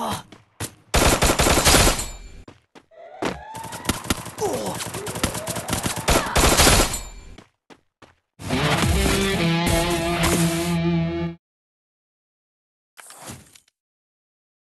Oh!